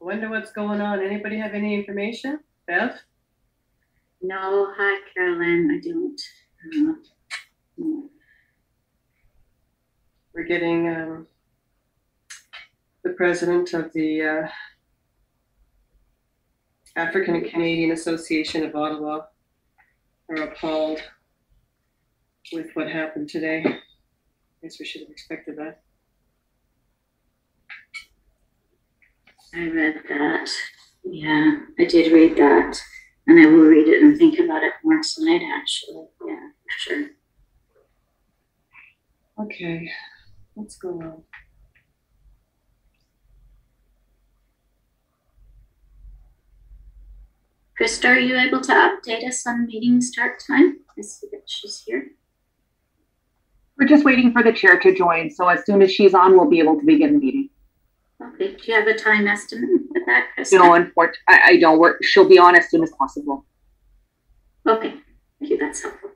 Wonder what's going on. Anybody have any information? Bev? No, hi Carolyn, I don't. uh, no. We're getting, um, the president of the, uh, African Canadian Association of Ottawa are appalled with what happened today. I guess we should have expected that. I read that. Yeah, I did read that. And I will read it and think about it more tonight, actually. Yeah, for sure. Okay, going on? Krista, are you able to update us on meeting start time? I see that she's here. We're just waiting for the chair to join, so as soon as she's on, we'll be able to begin the meeting. Okay, do you have a time estimate for that, Krista? You know, unfortunately, I, I don't work, she'll be on as soon as possible. Okay, thank you, that's helpful.